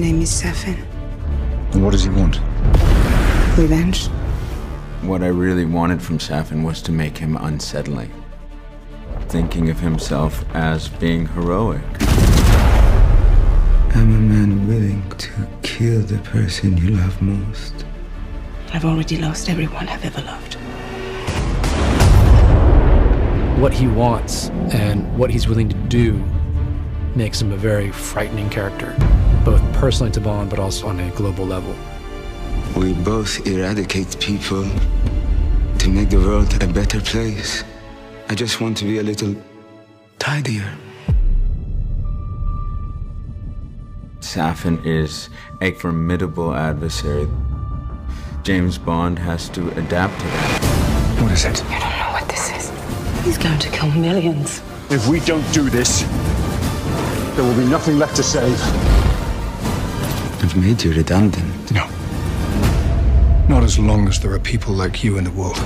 name is Safin. And what does he want? Revenge. What I really wanted from Safin was to make him unsettling. Thinking of himself as being heroic. I'm a man willing to kill the person you love most. I've already lost everyone I've ever loved. What he wants and what he's willing to do makes him a very frightening character, both personally to Bond, but also on a global level. We both eradicate people to make the world a better place. I just want to be a little tidier. Safin is a formidable adversary. James Bond has to adapt to that. What is it? You don't know what this is. He's going to kill millions. If we don't do this, there will be nothing left to save. I've made you redundant. No. Not as long as there are people like you in the world.